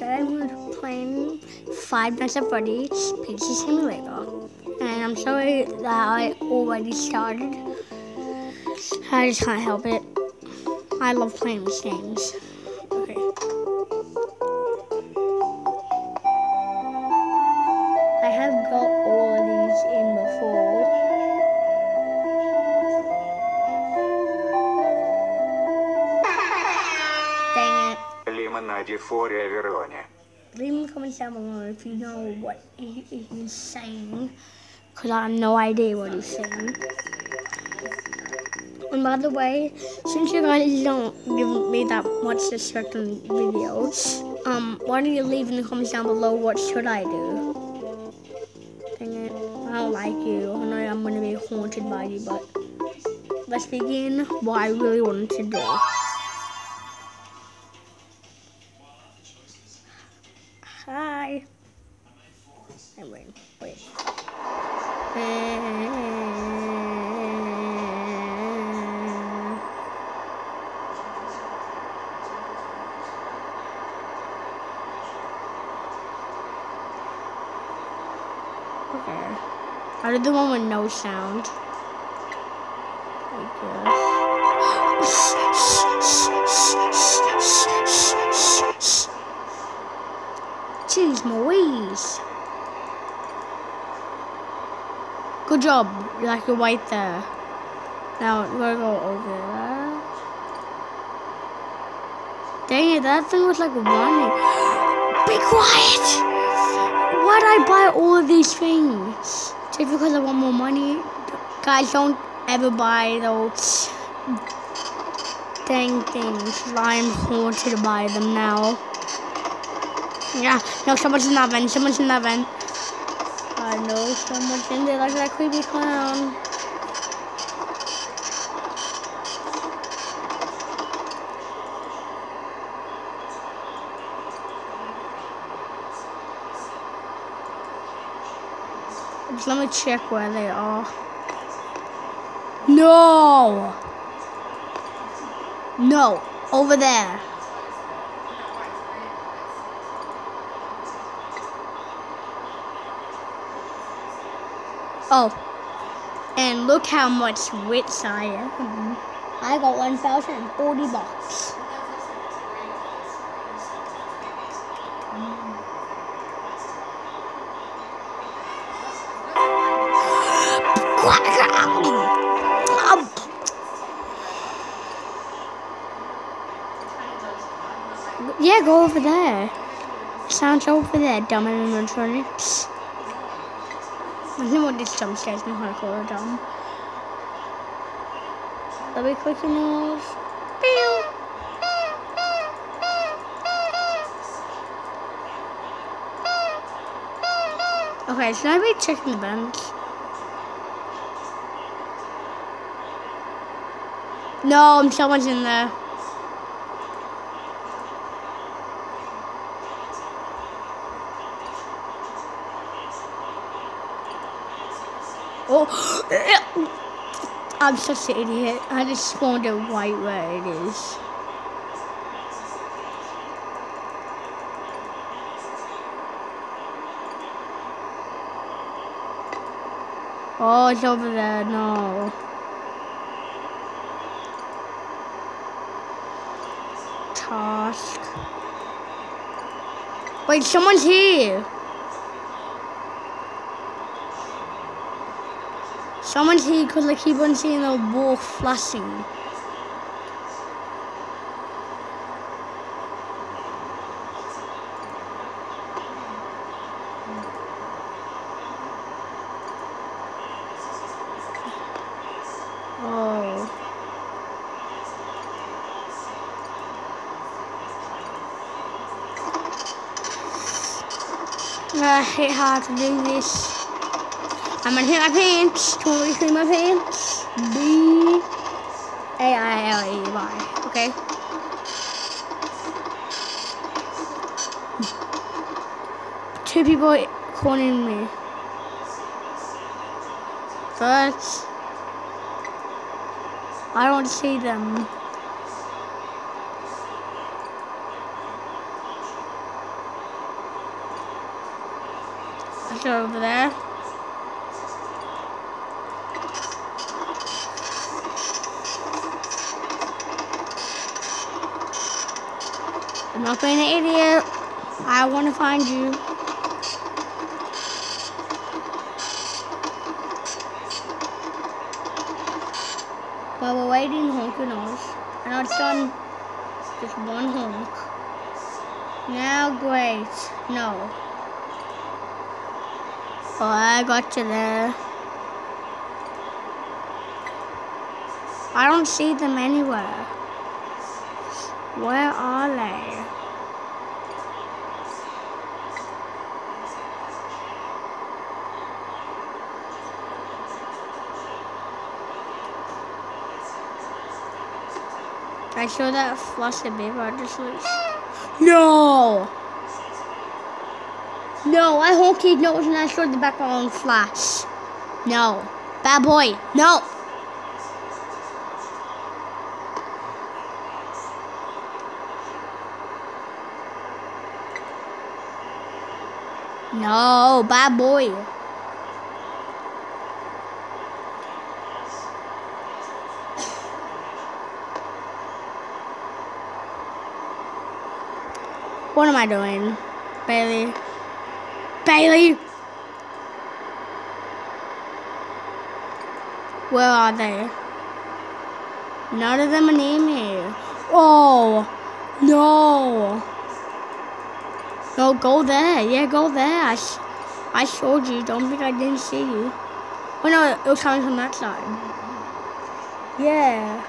Today I'm playing Five Nights at Freddy's Pizza Simulator. And I'm sorry that I already started. I just can't help it. I love playing these games. Lemonade Leave me comments down below if you know what he, he's saying, because I have no idea what he's saying. And by the way, since you guys don't give me that much respect on videos, um, why don't you leave in the comments down below what should I do? Dang it, I don't like you. I know I'm gonna be haunted by you, but let's begin what I really wanted to do. Okay. I did the one with no sound. Jeez Louise. Good job. Like you're right there. Now we're gonna go over there. Dang it, that thing was like running. Be quiet! Why'd I buy all of these things? Just because I want more money? Guys, don't ever buy those dang things. I'm haunted by them now. Yeah, no, someone's in that vent. Someone's in that vent. I know someone's in there like that creepy clown. Just let me check where they are. No! No, over there. Oh, and look how much rich I am. Mm-hmm. I got 1,040 bucks. Yeah, go over there. Sounds over there, dumb animatronics. I know what these jump scares me hardcore dumb. Let me click your nose. Pew. Okay, should I be checking the bench? No, I'm someone's in there. Oh, I'm such an idiot. I just spawned it right where it is. Oh, it's over there. No. Task. Wait, someone's here. Someone's here because I keep on seeing the wall flashing. Oh. I hate how to do this. I'm gonna hit my pants. Totally hit my pants. B A I L E Y. Okay. Two people cornering me. But I don't see them. Let's go over there. I'm not being an idiot. I want to find you. While we're waiting, honking us. And I've done just one honk. Now, great. No. Oh, I got you there. I don't see them anywhere. Where are they? I show that flush a bit, but just like No! No, I hope he knows and I showed the background flash. No. Bad boy. No. No, bad boy. What am I doing? Bailey. Bailey! Where are they? None of them are near me. Oh, no. No, go there. Yeah, go there. I, I showed you. Don't think I didn't see you. Oh, no, it was coming from that side. Yeah.